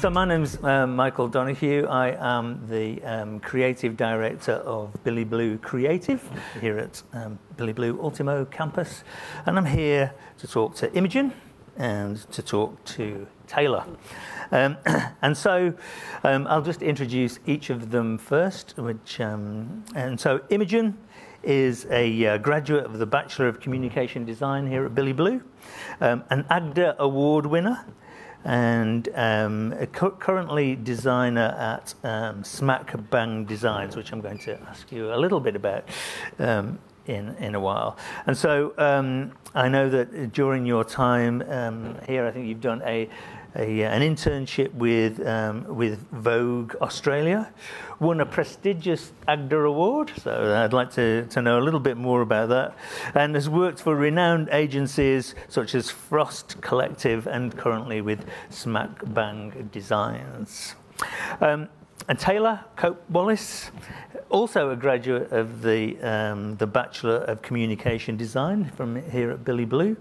so my name's um, Michael Donohue. I am the um, creative director of Billy Blue Creative here at um, Billy Blue Ultimo campus. And I'm here to talk to Imogen and to talk to Taylor. Um, and so um, I'll just introduce each of them first. Which, um, and so Imogen is a uh, graduate of the Bachelor of Communication Design here at Billy Blue, an AGDA Award winner, and um, cu- currently designer at um, Smack Bang Designs, which I'm going to ask you a little bit about um, in, in a while. And so um, I know that during your time um, here, I think you've done a a, an internship with, um, with Vogue Australia, won a prestigious AGDA award, so I'd like to, to know a little bit more about that, and has worked for renowned agencies such as Frost Collective and currently with Smack Bang Designs. Um, and Taylor Cope Wallace, also a graduate of the, um, the Bachelor of Communication Design from here at Billy Blue,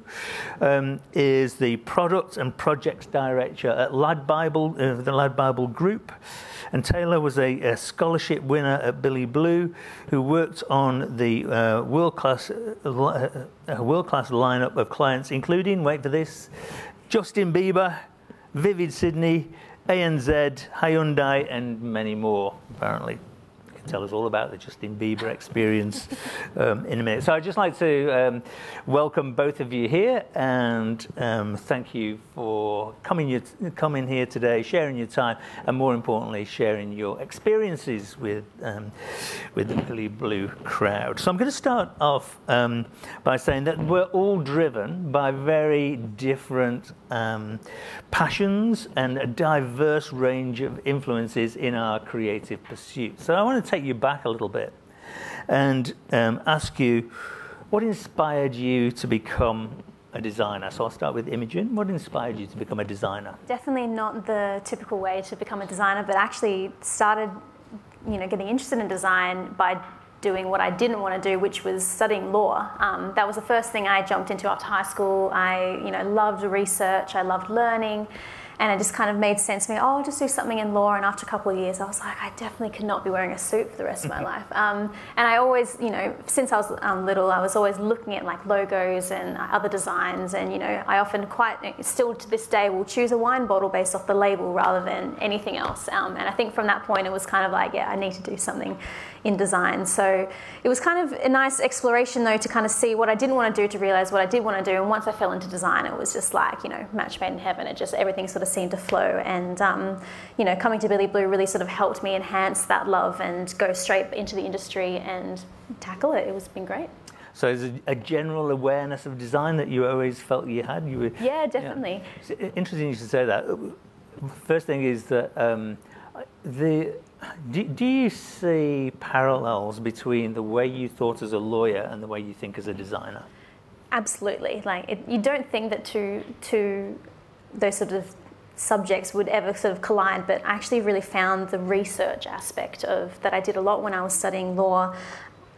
um, is the Product and Projects Director at Lad Bible, uh, the Lad Bible Group. And Taylor was a, a, scholarship winner at Billy Blue, who worked on the uh, world class uh, uh world class lineup of clients, including wait for this, Justin Bieber, Vivid Sydney, ANZ, Hyundai, and many more, apparently tell us all about the Justin Bieber experience um, in a minute. So I'd just like to um, welcome both of you here and um, thank you for coming, your, coming here today, sharing your time, and more importantly, sharing your experiences with, um, with the Billy Blue crowd. So I'm going to start off um, by saying that we're all driven by very different um, passions and a diverse range of influences in our creative pursuits. So I want to take you back a little bit and um, ask you what inspired you to become a designer? So I'll start with Imogen. What inspired you to become a designer? Definitely not the typical way to become a designer, but actually started, you know, getting interested in design by doing what I didn't want to do, which was studying law. Um, that was the first thing I jumped into after high school. I, you know, loved research. I loved learning. And it just kind of made sense to me, oh, I'll just do something in law. And after a couple of years, I was like, I definitely could not be wearing a suit for the rest of my life. Um, and I always, you know, since I was um, little, I was always looking at like logos and other designs. And, you know, I often quite, still to this day, will choose a wine bottle based off the label rather than anything else. Um, and I think from that point, it was kind of like, yeah, I need to do something in design. So it was kind of a nice exploration, though, to kind of see what I didn't want to do to realize what I did want to do. And once I fell into design, it was just like, you know, match made in heaven. It just, everything sort of seemed to flow. And, um, you know, coming to Billy Blue really sort of helped me enhance that love and go straight into the industry and tackle it. It was been great. So is it a general awareness of design that you always felt you had? You were, yeah, definitely. Yeah. interesting you should say that. First thing is that um, the do, do you see parallels between the way you thought as a lawyer and the way you think as a designer? Absolutely. Like it, you don't think that two two those sort of subjects would ever sort of collide, but I actually really found the research aspect of that I did a lot when I was studying law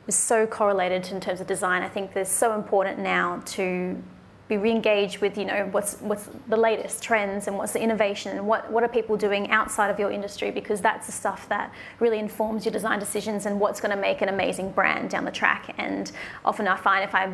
was so correlated in terms of design. I think there's so important now to be re-engaged with you know what's what's the latest trends and what's the innovation and what, what are people doing outside of your industry? Because that's the stuff that really informs your design decisions and what's going to make an amazing brand down the track. And often I find if I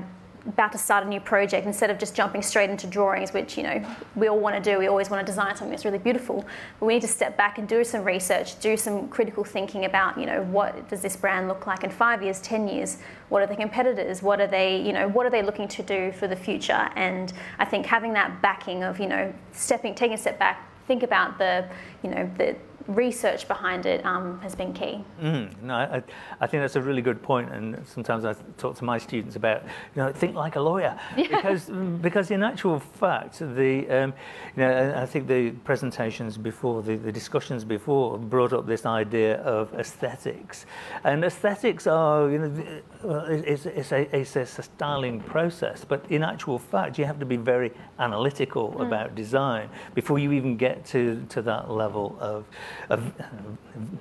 about to start a new project instead of just jumping straight into drawings which you know we all want to do we always want to design something that's really beautiful. But we need to step back and do some research do some critical thinking about you know what does this brand look like in five years ten years? What are the competitors? What are they you know what are they looking to do for the future? And i think having that backing of you know stepping taking a step back think about the you know the research behind it um, has been key. Mm, no, I, I, think that's a really good point, and sometimes I talk to my students about, you know, think like a lawyer, yeah. because because in actual fact, the um, you know, I think the presentations before, the, the discussions before, brought up this idea of aesthetics, and aesthetics are, you know, it's, it's, a, it's a styling process, but in actual fact, you have to be very analytical mm. about design before you even get to to that level of a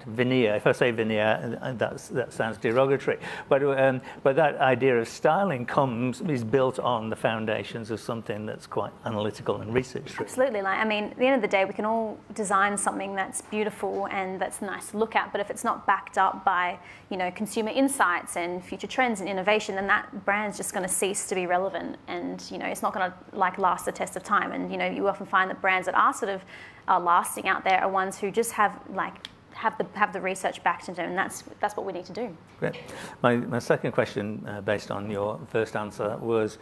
veneer. If I say veneer, that's, that sounds derogatory. But, um, but that idea of styling comes, is built on the foundations of something that's quite analytical and research. Absolutely. Like, I mean, at the end of the day, we can all design something that's beautiful and that's nice to look at, but if it's not backed up by, you know, consumer insights and future trends and innovation, then that brand's just going to cease to be relevant and, you know, it's not going to, like, last the test of time. And, you know, you often find that brands that are sort of are lasting out there are ones who just have, like, have the, have the research backed into them, and that's, that's what we need to do. Great. My, my second question, uh, based on your first answer, was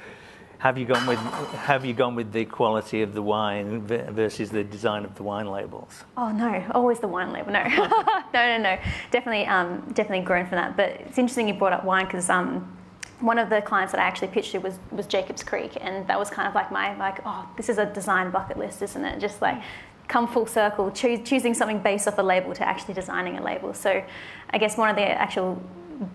have you gone with have you gone with the quality of the wine versus the design of the wine labels? Oh no, always the wine label. No, no, no, no. Definitely, um, definitely grown from that. But it's interesting you brought up wine because um, one of the clients that I actually pitched to was was Jacobs Creek, and that was kind of like my like, oh, this is a design bucket list, isn't it? Just like come full circle, choose, choosing something based off a label to actually designing a label. So I guess one of the actual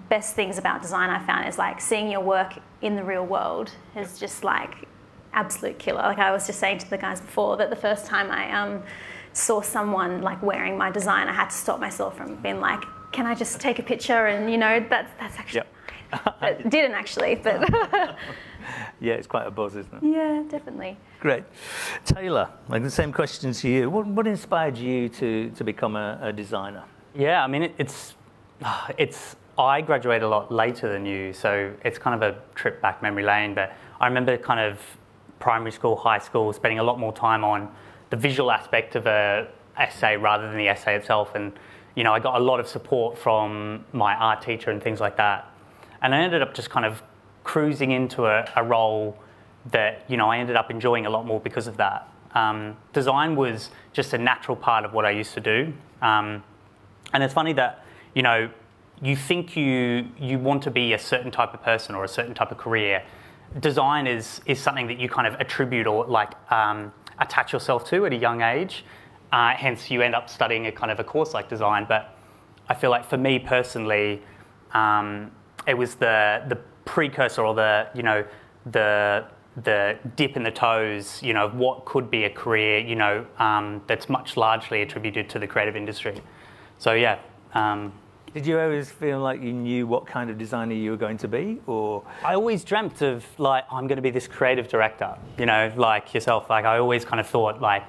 best things about design I found is like seeing your work in the real world is just like absolute killer. Like I was just saying to the guys before that the first time I um, saw someone like wearing my design, I had to stop myself from being like, can I just take a picture? And you know, that's that's actually. Yep. didn't actually, but. yeah, it's quite a buzz, isn't it? Yeah, definitely. Great. Taylor, like the same question to you. What, what inspired you to, to become a, a designer? Yeah, I mean, it, it's, it's, I graduated a lot later than you, so it's kind of a trip back memory lane, but I remember kind of primary school, high school, spending a lot more time on the visual aspect of a essay rather than the essay itself. And, you know, I got a lot of support from my art teacher and things like that. And I ended up just kind of cruising into a, a role that you know I ended up enjoying a lot more because of that. Um, design was just a natural part of what I used to do, um, and it's funny that you know you think you you want to be a certain type of person or a certain type of career. Design is is something that you kind of attribute or like um, attach yourself to at a young age. Uh, hence, you end up studying a kind of a course like design. But I feel like for me personally, um, it was the the precursor or the you know the the dip in the toes, you know, of what could be a career, you know, um, that's much largely attributed to the creative industry. So yeah. Um, did you always feel like you knew what kind of designer you were going to be, or? I always dreamt of like I'm going to be this creative director, you know, like yourself. Like I always kind of thought like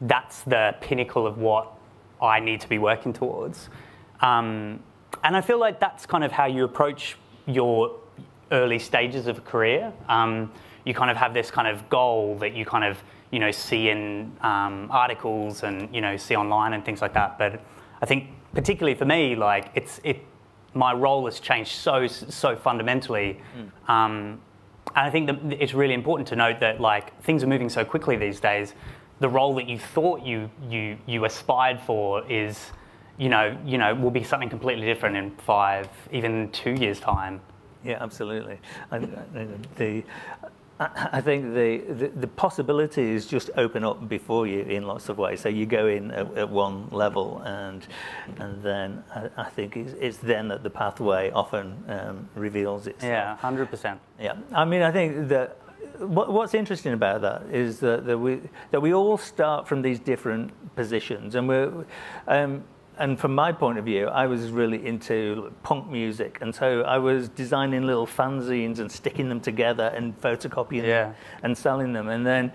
that's the pinnacle of what I need to be working towards. Um, and I feel like that's kind of how you approach your early stages of a career. Um, you kind of have this kind of goal that you kind of you know see in um, articles and you know see online and things like that. But I think particularly for me, like it's it my role has changed so so fundamentally. Mm. Um, and I think that it's really important to note that like things are moving so quickly these days. The role that you thought you you you aspired for is, you know, you know, will be something completely different in five, even two years time. Yeah, absolutely. And, the, I think the, the, the, possibilities just open up before you in lots of ways. So you go in at, at one level, and and then I, I think it's, it's, then that the pathway often um, reveals itself. Yeah, hundred percent. Yeah, I mean, I think that what, what's interesting about that is that, that we that we all start from these different positions, and we're. Um, and from my point of view, I was really into punk music, and so I was designing little fanzines and sticking them together and photocopying yeah. them and selling them, and then,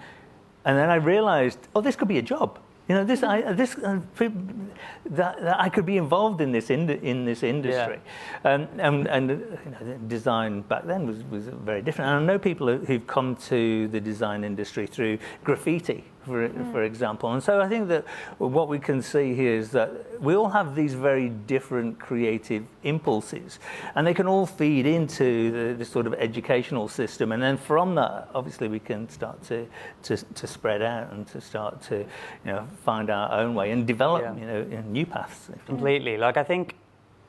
and then I realized, oh, this could be a job. You know, this, I, this, uh, that, that, I could be involved in this in, in this industry, yeah. um, and, and you know, design back then was, was very different. And I know people who've come to the design industry through graffiti, for, mm. for example. And so I think that what we can see here is that we all have these very different creative impulses, and they can all feed into the, the sort of educational system. And then from that, obviously, we can start to, to, to spread out and to start to, you know, find our own way and develop, yeah. you know, new paths. Completely. Like I think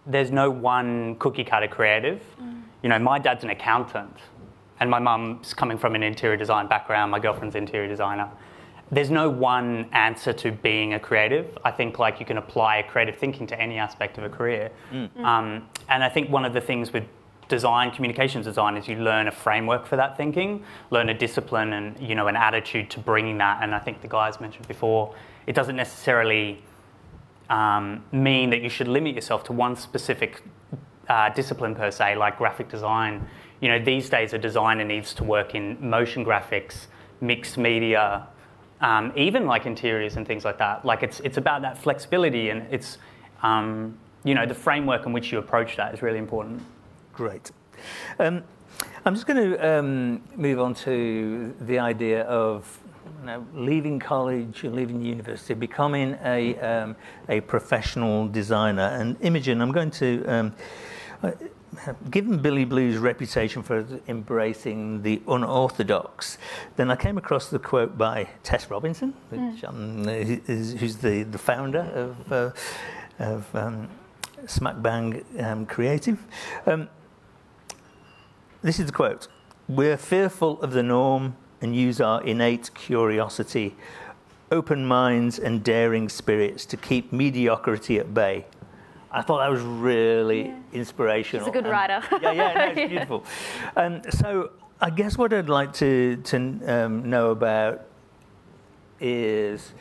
there's no one cookie cutter creative. Mm. You know, my dad's an accountant, and my mum's coming from an interior design background. My girlfriend's interior designer there's no one answer to being a creative. I think like you can apply a creative thinking to any aspect of a career. Mm. Um, and I think one of the things with design, communications design, is you learn a framework for that thinking, learn a discipline and you know an attitude to bringing that. And I think the guys mentioned before, it doesn't necessarily um, mean that you should limit yourself to one specific uh, discipline per se, like graphic design. You know, these days a designer needs to work in motion graphics, mixed media, um, even like interiors and things like that. Like it's it's about that flexibility and it's um, you know the framework in which you approach that is really important. Great. Um, I'm just going to um, move on to the idea of you know, leaving college leaving university, becoming a, um, a professional designer. And Imogen, I'm going to, um, given Billy Blue's reputation for embracing the unorthodox, then I came across the quote by Tess Robinson, which, um, is, who's the, the founder of, uh, of um, Smack Bang um, Creative. Um, this is the quote We're fearful of the norm and use our innate curiosity, open minds, and daring spirits to keep mediocrity at bay. I thought that was really yeah. inspirational. He's a good and, writer. yeah, yeah, no, it's beautiful. Um, so I guess what I'd like to, to um, know about is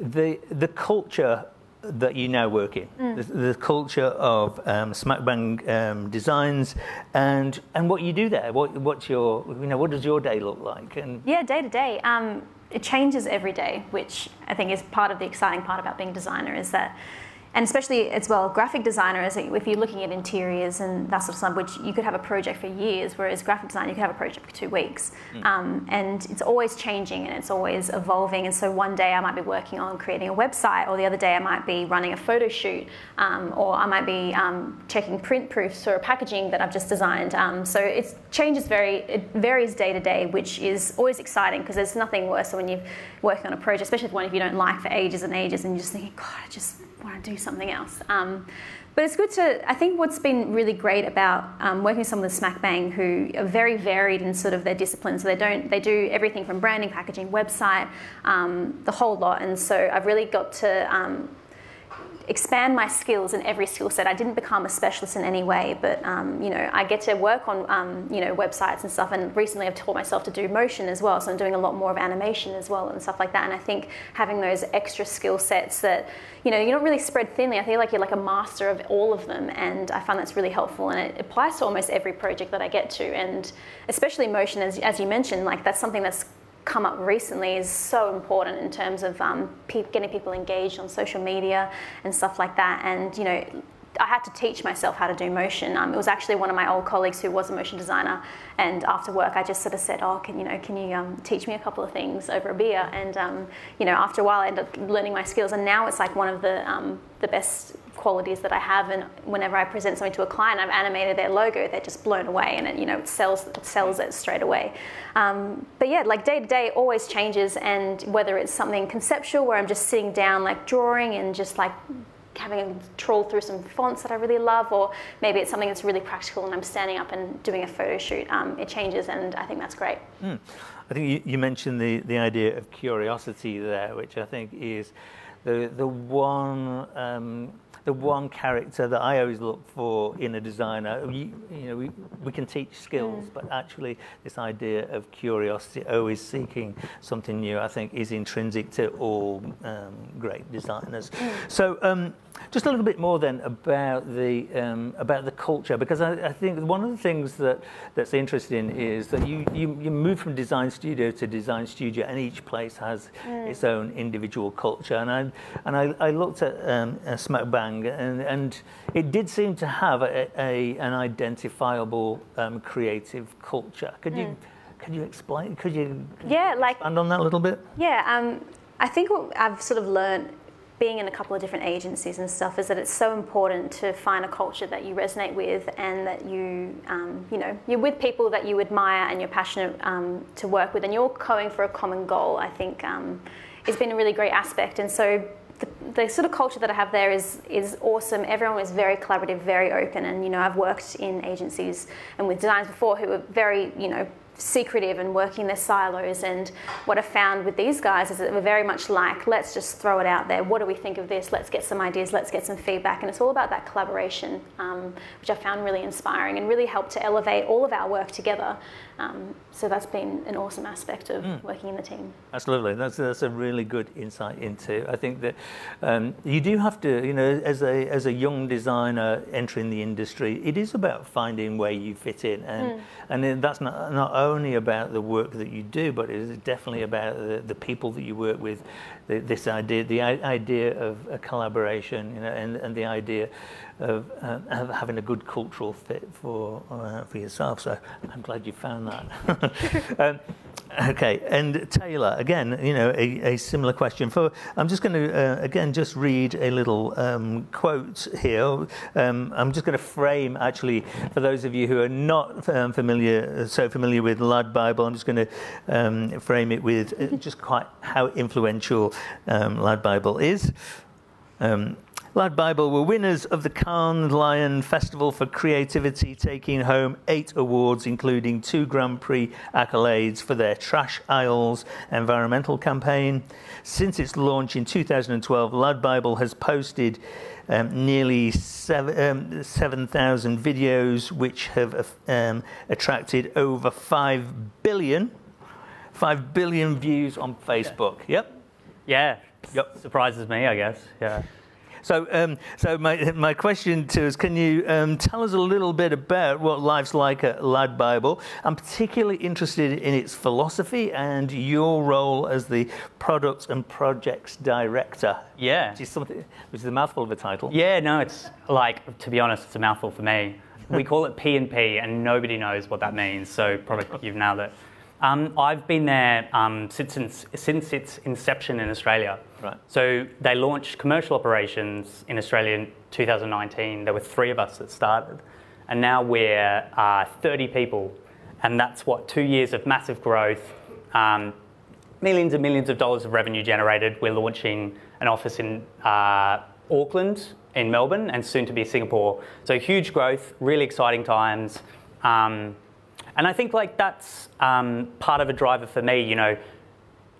the, the culture that you now work in, mm. the, the, culture of um, Smack Bang um, designs, and and what you do there. What what's your you know what does your day look like? And yeah, day to day. Um, it changes every day, which I think is part of the exciting part about being a designer is that and especially as well, graphic designers, if you're looking at interiors and that sort of stuff, which you could have a project for years, whereas graphic design, you could have a project for two weeks. Mm. Um, and it's always changing and it's always evolving. And so one day I might be working on creating a website, or the other day I might be running a photo shoot, um, or I might be um, checking print proofs for a packaging that I've just designed. Um, so it changes very, it varies day to day, which is always exciting because there's nothing worse than when you're working on a project, especially one if you don't like for ages and ages, and you're just thinking, God, I just want to do something else. Um, but it's good to, I think what's been really great about um, working with someone with Smack Bang who are very varied in sort of their disciplines. So they don't, they do everything from branding, packaging, website, um, the whole lot. And so I've really got to um, expand my skills in every skill set. I didn't become a specialist in any way, but um, you know, I get to work on um, you know websites and stuff. And recently, I've taught myself to do motion as well, so I'm doing a lot more of animation as well and stuff like that. And I think having those extra skill sets that you know you're not really spread thinly. I feel like you're like a master of all of them, and I find that's really helpful. And it applies to almost every project that I get to, and especially motion, as as you mentioned, like that's something that's come up recently is so important in terms of um, getting people engaged on social media and stuff like that. And you know, I had to teach myself how to do motion. Um, it was actually one of my old colleagues who was a motion designer, and after work, I just sort of said, "Oh, can you know, can you um, teach me a couple of things over a beer?" And um, you know, after a while, I ended up learning my skills, and now it's like one of the um, the best qualities that I have. And whenever I present something to a client, I've animated their logo, they're just blown away, and it, you know, it sells it sells it straight away. Um, but yeah, like day to day always changes, and whether it's something conceptual where I'm just sitting down like drawing and just like having a troll through some fonts that I really love, or maybe it's something that's really practical and I'm standing up and doing a photo shoot. Um, it changes, and I think that's great. Mm. I think you, you, mentioned the, the idea of curiosity there, which I think is the the one um, the one character that I always look for in a designer. You, you know, we, we can teach skills, mm. but actually, this idea of curiosity, always seeking something new, I think, is intrinsic to all um, great designers. Mm. So, um, just a little bit more then about the um, about the culture, because I, I, think one of the things that that's interesting is that you, you, you move from design studio to design studio, and each place has mm. its own individual culture. And I and I, I looked at um, Smack Bang, and, and it did seem to have a, a an identifiable um, creative culture. Could mm. you could you explain? Could you yeah like expand on that a little bit? Yeah, um, I think what I've sort of learned being in a couple of different agencies and stuff is that it's so important to find a culture that you resonate with and that you, um, you know, you're with people that you admire and you're passionate um, to work with and you're going for a common goal. I think um, it's been a really great aspect. And so the, the, sort of culture that I have there is is awesome. Everyone is very collaborative, very open, and you know I've worked in agencies and with designers before who are very you know secretive and working their silos. And what I found with these guys is that we're very much like, let's just throw it out there. What do we think of this? Let's get some ideas. Let's get some feedback. And it's all about that collaboration, um, which I found really inspiring and really helped to elevate all of our work together. Um, so that's been an awesome aspect of mm. working in the team. Absolutely, that's that's a really good insight into. I think that um, you do have to, you know, as a as a young designer entering the industry, it is about finding where you fit in, and mm. and that's not not only about the work that you do, but it is definitely about the, the people that you work with, the, this idea, the idea of a collaboration, you know, and and the idea of, uh, of having a good cultural fit for uh, for yourself. So I'm glad you found that. um, okay, and Taylor, again, you know, a, a similar question. For I'm just going to uh, again just read a little um, quote here. Um, I'm just going to frame actually for those of you who are not um, familiar so familiar with Lad Bible. I'm just going to um, frame it with uh, just quite how influential um, Lad Bible is. Lad Bible were winners of the Cannes Lion Festival for Creativity, taking home eight awards, including two Grand Prix accolades for their Trash Isles environmental campaign. Since its launch in 2012, Lad Bible has posted um, nearly 7,000 um, 7, videos, which have um, attracted over 5 billion, 5 billion views on Facebook. Yeah. Yep. Yeah. Yep. Surprises me, I guess. Yeah. So, um, so my, my question to us, can you um, tell us a little bit about what life's like at Lad Bible? I'm particularly interested in its philosophy and your role as the product and projects director. Yeah. Which is, something, which is a mouthful of a title. Yeah, no, it's like, to be honest, it's a mouthful for me. We call it P and P, and nobody knows what that means. So probably you've nailed it. Um, I've been there um, since, since its inception in Australia. Right. So they launched commercial operations in Australia in 2019. There were three of us that started, and now we're uh, 30 people, and that's what two years of massive growth, um, millions and millions of dollars of revenue generated. We're launching an office in uh, Auckland, in Melbourne, and soon to be Singapore. So huge growth, really exciting times. Um, and I think like that's um, part of a driver for me. You know,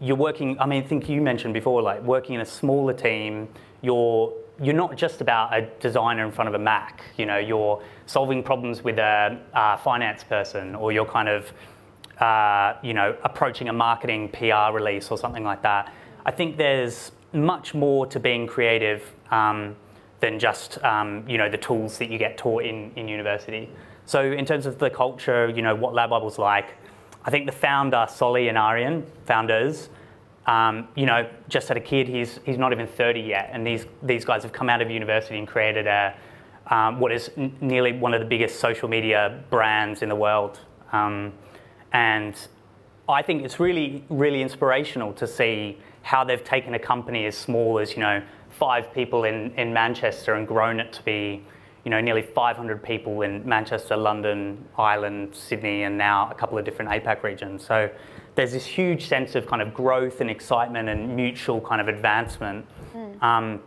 you're working. I mean, I think you mentioned before, like working in a smaller team. You're you're not just about a designer in front of a Mac. You know, you're solving problems with a, a finance person, or you're kind of uh, you know approaching a marketing PR release or something like that. I think there's much more to being creative um, than just um, you know the tools that you get taught in in university. So in terms of the culture, you know, what Lad Bible's like, I think the founder, Solly and Arian, founders, um, you know, just had a kid. He's, he's not even 30 yet. And these, these guys have come out of university and created a, um, what is nearly one of the biggest social media brands in the world. Um, and I think it's really, really inspirational to see how they've taken a company as small as, you know, five people in, in Manchester and grown it to be you know, nearly 500 people in Manchester, London, Ireland, Sydney, and now a couple of different APAC regions. So there's this huge sense of kind of growth and excitement and mutual kind of advancement. Mm. Um,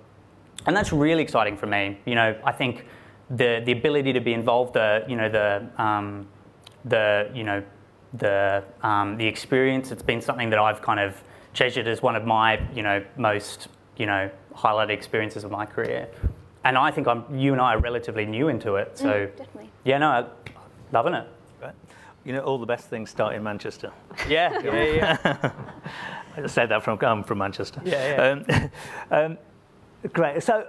and that's really exciting for me. You know, I think the, the ability to be involved, the, you know, the, um, the, you know, the, um, the experience, it's been something that I've kind of treasured as one of my, you know, most, you know, highlighted experiences of my career and I think I'm, you and I are relatively new into it. So mm, definitely. Yeah, no, loving it. Right. You know, all the best things start in Manchester. Yeah, yeah, yeah. I said that from I'm from Manchester. Yeah, yeah. Um, um, great. So.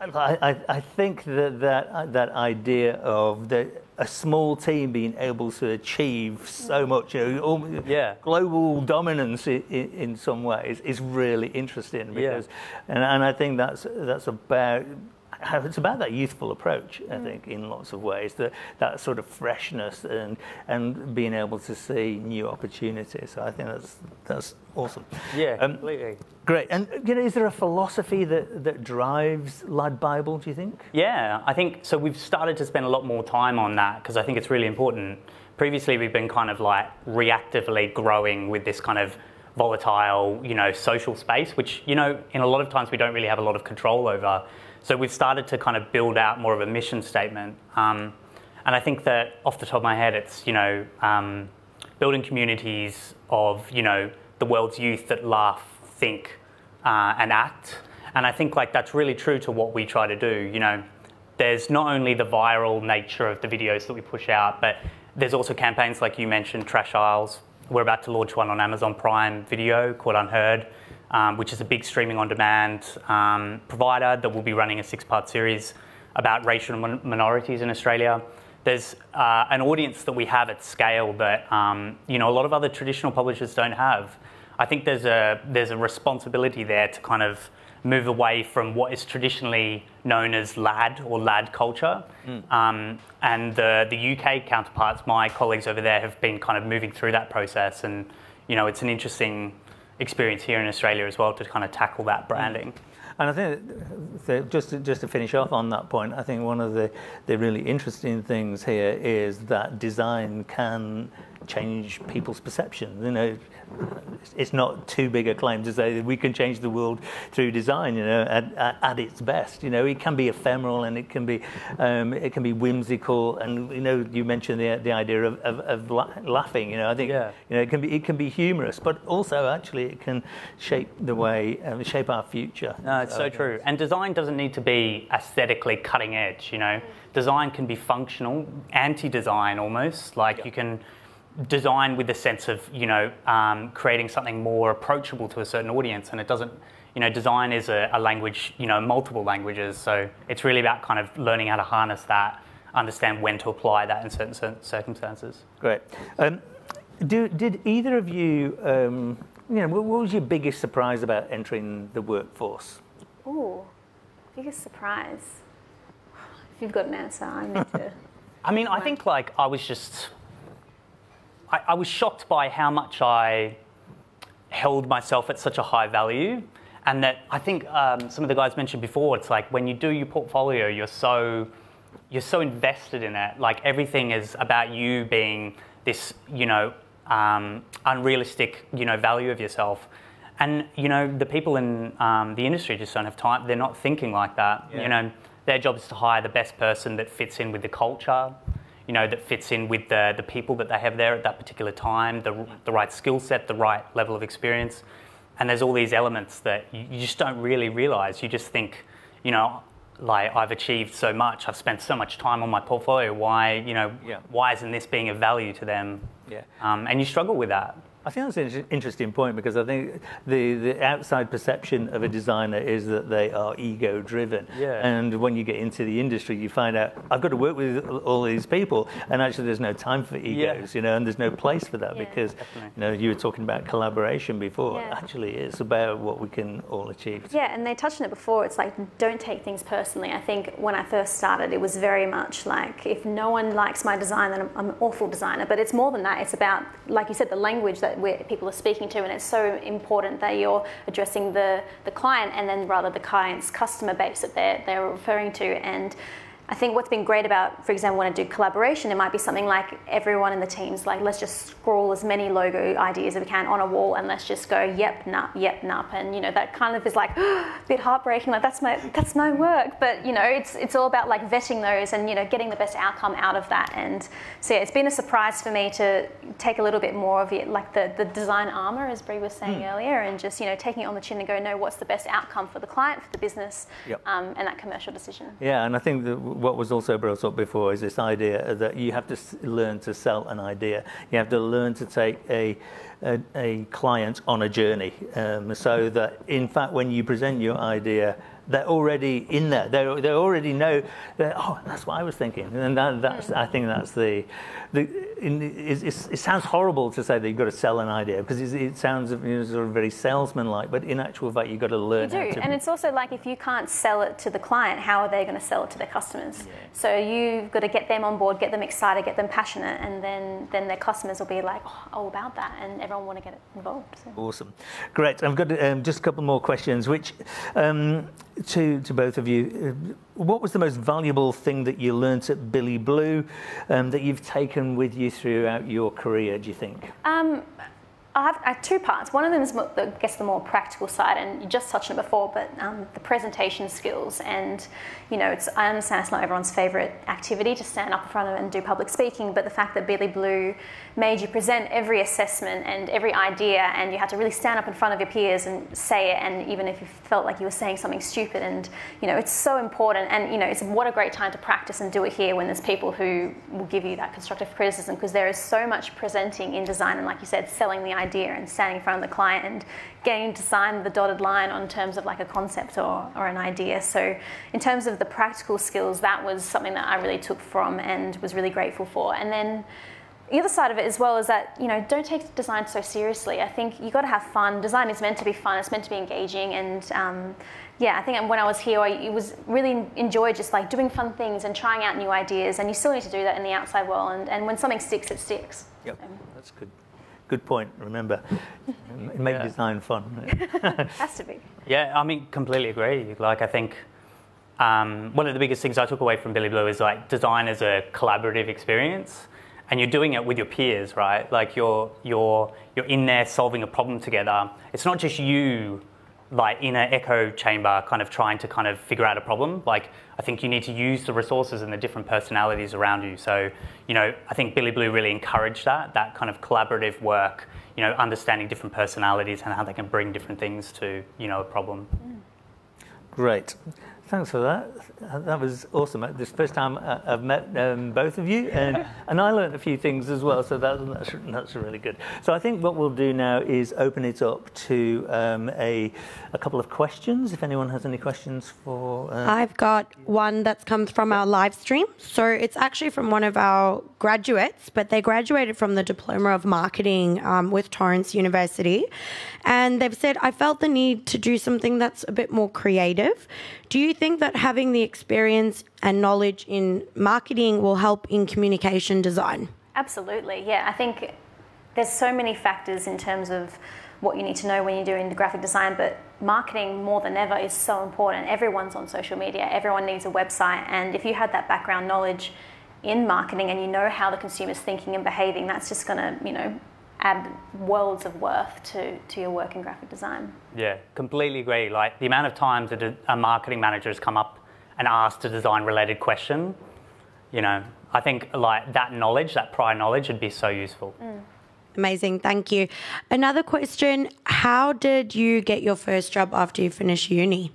I, I, I think that, that that idea of the a small team being able to achieve so much, you know, um, yeah. global dominance in, in, some ways is really interesting because, yeah. and, and I think that's that's about it's about that youthful approach, I mm. think, in lots of ways. That that sort of freshness and and being able to see new opportunities. So I think that's that's awesome. Yeah, um, completely. Great. And you know, is there a philosophy that that drives Lad Bible? Do you think? Yeah, I think so. We've started to spend a lot more time on that because I think it's really important. Previously, we've been kind of like reactively growing with this kind of volatile, you know, social space, which you know, in a lot of times we don't really have a lot of control over. So we've started to kind of build out more of a mission statement. Um, And I think that off the top of my head, it's you know um, building communities of you know the world's youth that laugh, think, uh, and act. And I think like that's really true to what we try to do. You know, there's not only the viral nature of the videos that we push out, but there's also campaigns like you mentioned, Trash Isles. We're about to launch one on Amazon Prime Video called Unheard, um, which is a big streaming on demand um, provider that will be running a six part series about racial min- minorities in Australia. There's uh, an audience that we have at scale that um, you know a lot of other traditional publishers don't have. I think there's a there's a responsibility there to kind of move away from what is traditionally known as lad or lad culture. Mm. Um, and the, the UK counterparts, my colleagues over there, have been kind of moving through that process. And, you know, it's an interesting experience here in Australia as well to kind of tackle that branding. And I think just to, just to finish off on that point, I think one of the, the really interesting things here is that design can change people's perceptions. You know, it's not too big a claim to say that we can change the world through design. You know, at, at, at its best. You know, it can be ephemeral and it can be um, it can be whimsical. And you know, you mentioned the the idea of, of, of laughing. You know, I think yeah. you know it can be it can be humorous, but also actually it can shape the way um, shape our future. No, it's so, so true. And design doesn't need to be aesthetically cutting edge. You know, design can be functional, anti-design almost. Like yeah. you can design with the sense of you know um, creating something more approachable to a certain audience, and it doesn't. You know, design is a, a, language. You know, multiple languages. So it's really about kind of learning how to harness that, understand when to apply that in certain circumstances. Great. Um, do, did either of you, um, you know, what, what was your biggest surprise about entering the workforce? Oh, biggest surprise. If you've got an answer, I need to. I mean, I think like I was just I, I was shocked by how much I held myself at such a high value and that I think um, some of the guys mentioned before, it's like when you do your portfolio, you're so you're so invested in it. Like everything is about you being this, you know, um, unrealistic, you know, value of yourself. And you know, the people in um, the industry just don't have time. They're not thinking like that. Yeah. You know, their job is to hire the best person that fits in with the culture, you know, that fits in with the, the people that they have there at that particular time, the, the right skill set, the right level of experience. And there's all these elements that you, you just don't really realize. You just think, you know, like I've achieved so much, I've spent so much time on my portfolio. Why, you know, yeah. why isn't this being of value to them? Yeah. Um, and you struggle with that. I think that's an interesting point because I think the, the outside perception of a designer is that they are ego driven. Yeah. And when you get into the industry, you find out I've got to work with all these people, and actually there's no time for egos, yeah. you know, and there's no place for that yeah, because definitely. you know you were talking about collaboration before. Yeah. Actually, it's about what we can all achieve. Yeah, and they touched on it before. It's like don't take things personally. I think when I first started, it was very much like if no one likes my design, then I'm, I'm an awful designer. But it's more than that. It's about, like you said, the language that where people are speaking to, and it's so important that you're addressing the, the client and then rather the client's customer base that they're, they're referring to. And I think what's been great about, for example, when I do collaboration, it might be something like everyone in the team's like, let's just scroll as many logo ideas as we can on a wall and let's just go, yep, nup, yep, nup. And, you know, that kind of is like a bit heartbreaking, like that's my, that's my work. But, you know, it's, it's all about like vetting those and, you know, getting the best outcome out of that. And so, yeah, it's been a surprise for me to take a little bit more of it, like the, the design armor, as Brie was saying mm. earlier, and just, you know, taking it on the chin and go, no, what's the best outcome for the client, for the business, yep. um, and that commercial decision. Yeah, and I think that what was also brought up before is this idea that you have to learn to sell an idea. You have to learn to take a a, a client on a journey, um, so that in fact when you present your idea they're already in there. They they already know. That, oh, that's what I was thinking, and that, that's I think that's the. the in, it, it, sounds horrible to say that you've got to sell an idea because it, it sounds you know, sort of very salesman-like, but in actual fact, you've got to learn. You do, and it's also like if you can't sell it to the client, how are they going to sell it to their customers? Yeah. So you've got to get them on board, get them excited, get them passionate, and then then their customers will be like, oh, all about that, and everyone want to get involved. So. Awesome, great. I've got um, just a couple more questions, which. Um, to, to both of you, uh, what was the most valuable thing that you learnt at Billy Blue um, that you've taken with you throughout your career, do you think? Um, I have, I have two parts. One of them is, I guess, the more practical side, and you just touched on it before, but um, the presentation skills. And you know, it's, I understand it's not everyone's favourite activity to stand up in front of and do public speaking, but the fact that Billy Blue made you present every assessment and every idea, and you had to really stand up in front of your peers and say it, and even if you felt like you were saying something stupid, and you know, it's so important. And you know, it's what a great time to practice and do it here when there's people who will give you that constructive criticism because there is so much presenting in design, and like you said, selling the idea and standing in front of the client and getting to sign the dotted line on terms of like a concept or, or an idea. So, in terms of the practical skills, that was something that I really took from and was really grateful for. And then the other side of it as well is that you know don't take design so seriously. I think you got to have fun. Design is meant to be fun. It's meant to be engaging. And um, yeah, I think when I was here, I it was really enjoyed just like doing fun things and trying out new ideas. And you still need to do that in the outside world. And, and when something sticks, it sticks. Yep, that's good. Good point. Remember, make Yeah. design fun. Has to be. Yeah, I mean, completely agree. Like, I think um, one of the biggest things I took away from Billy Blue is like design is a collaborative experience, and you're doing it with your peers, right? Like you're you're you're in there solving a problem together. It's not just you, like in an echo chamber, kind of trying to kind of figure out a problem. Like I think you need to use the resources and the different personalities around you. So you know, I think Billy Blue really encouraged that that kind of collaborative work. You know, understanding different personalities and how they can bring different things to you know a problem. Great. Thanks for that. That was awesome. This is the first time uh, I've met um, both of you, and, and I learned a few things as well, so that, that's, that's really good. So I think what we'll do now is open it up to um, a, a couple of questions, if anyone has any questions for... Uh, I've got one that's come from our live stream. So it's actually from one of our graduates, but they graduated from the Diploma of Marketing um, with Torrens University. And they've said, I felt the need to do something that's a bit more creative. Do you think that having the experience and knowledge in marketing will help in communication design? Absolutely, yeah. I think there's so many factors in terms of what you need to know when you're doing the graphic design, but marketing more than ever is so important. Everyone's on social media, everyone needs a website, and if you had that background knowledge in marketing and you know how the consumer's thinking and behaving, that's just going to, you know, add worlds of worth to, to your work in graphic design. Yeah, completely agree. Like the amount of times that a, a marketing manager has come up and asked a design related question, you know, I think like that knowledge, that prior knowledge would be so useful. Amazing, thank you. Another question How did you get your first job after you finished uni?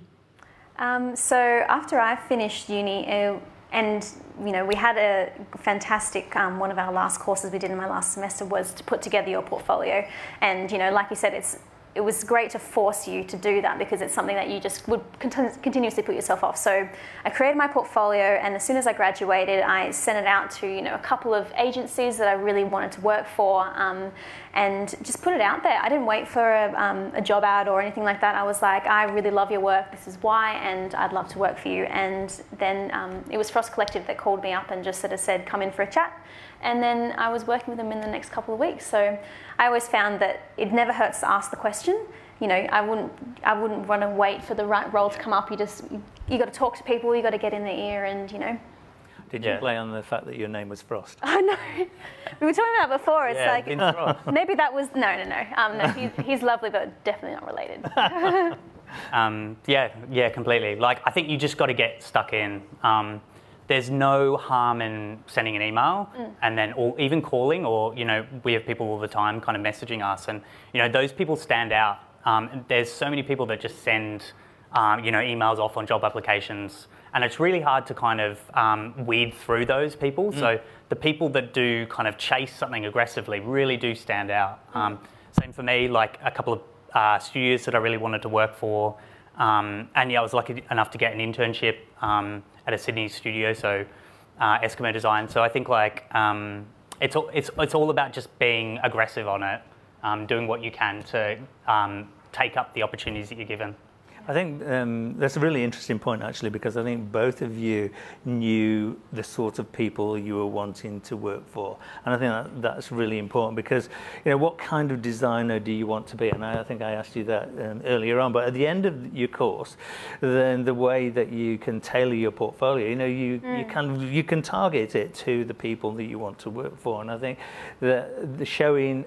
Um, so after I finished uni, uh, and you know, we had a fantastic. Um, one of our last courses we did in my last semester was to put together your portfolio, and you know, like you said, it's it was great to force you to do that because it's something that you just would contin- continuously put yourself off. So I created my portfolio, and as soon as I graduated, I sent it out to you know a couple of agencies that I really wanted to work for, um, and just put it out there. I didn't wait for a, um, a job ad or anything like that. I was like, I really love your work. This is why, and I'd love to work for you. And then um, it was Frost Collective that called me up and just sort of said, come in for a chat. And then I was working with them in the next couple of weeks. So I always found that it never hurts to ask the question. You know, I wouldn't, I wouldn't want to wait for the right role to come up. You just, you got to talk to people. You got to get in their ear, and you know. did you Yeah. play on the fact that your name was Frost? I know. we were talking about it before. It's Yeah, like Vince Frost. maybe that was no, no, no. Um, no, he's, he's lovely, but definitely not related. Um, yeah, yeah, completely. Like, I think you just got to get stuck in. Um, there's no harm in sending an email and then, or even calling, or you know, we have people all the time kind of messaging us, and you know, those people stand out. Um, there's so many people that just send, um, you know, emails off on job applications, and it's really hard to kind of um, weed through those people. So the people that do kind of chase something aggressively really do stand out. Um, same for me, like a couple of uh, studios that I really wanted to work for. Um, and yeah, I was lucky enough to get an internship um, at a Sydney studio, so uh, Eskimo Design. So I think like um, it's, all, it's, it's all about just being aggressive on it, um, doing what you can to um, take up the opportunities that you're given. I think um, that's a really interesting point, actually, because I think both of you knew the sort of people you were wanting to work for, and I think that, that's really important because you know what kind of designer do you want to be? And I, I think I asked you that um, earlier on. But at the end of your course, then the way that you can tailor your portfolio, you know, you mm. you can you can target it to the people that you want to work for, and I think that the showing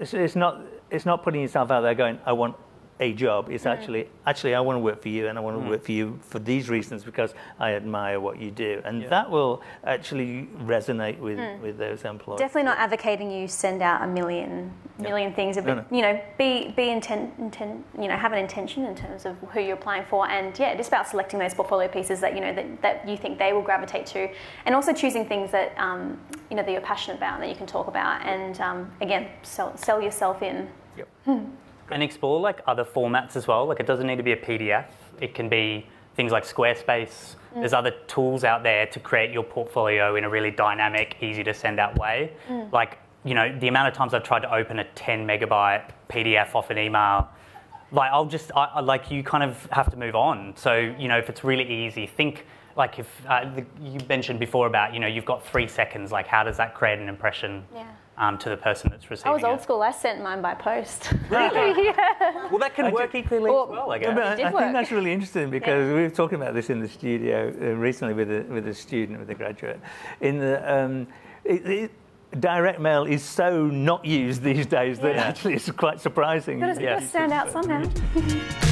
it's, it's not it's not putting yourself out there going, I want a job. It's actually actually I want to work for you, and I want to mm. work for you for these reasons because I admire what you do, and yeah. that will actually resonate with mm. with those employees. Definitely not advocating you send out a million million no. things, but no, no. you know, be be intent, intent, you know, have an intention in terms of who you're applying for, and yeah, just about selecting those portfolio pieces that you know that, that you think they will gravitate to, and also choosing things that um, you know that you're passionate about and that you can talk about, and um, again, sell sell yourself in. Yep. Hmm and explore like other formats as well. Like it doesn't need to be a PDF. It can be things like Squarespace. Mm. There's other tools out there to create your portfolio in a really dynamic, easy to send out way. Mm. Like, you know, the amount of times I've tried to open a 10 megabyte PDF off an email, like I'll just, I, like you kind of have to move on. So, you know, if it's really easy, think like if uh, the, you mentioned before about, you know, you've got three seconds, like how does that create an impression? Yeah um, to the person that's receiving I was old it. school. I sent mine by post. Really? yeah. Well, that can work equally well, well, I guess. I, I think that's really interesting because yeah. we were talking about this in the studio uh, recently with a, with a student, with a graduate. In the, um, it, it, direct mail is so not used these days yeah. that actually it's quite surprising. Got to stand out somehow.